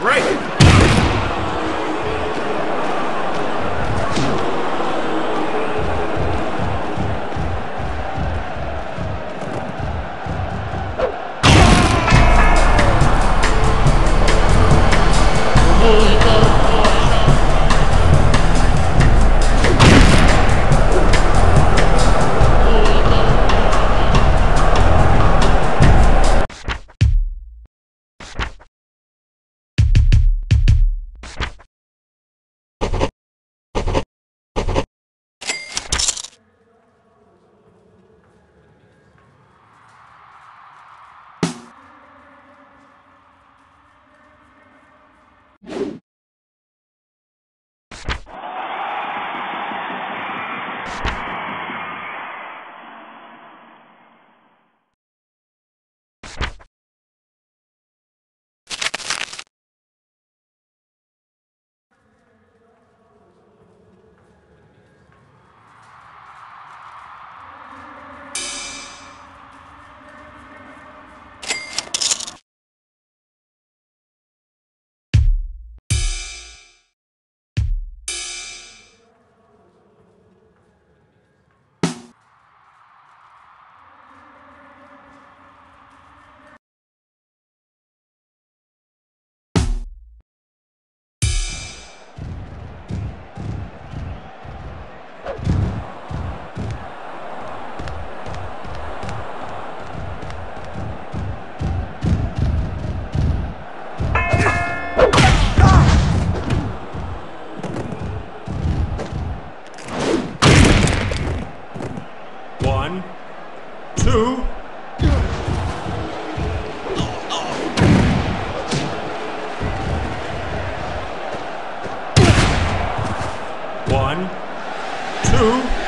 Right. two.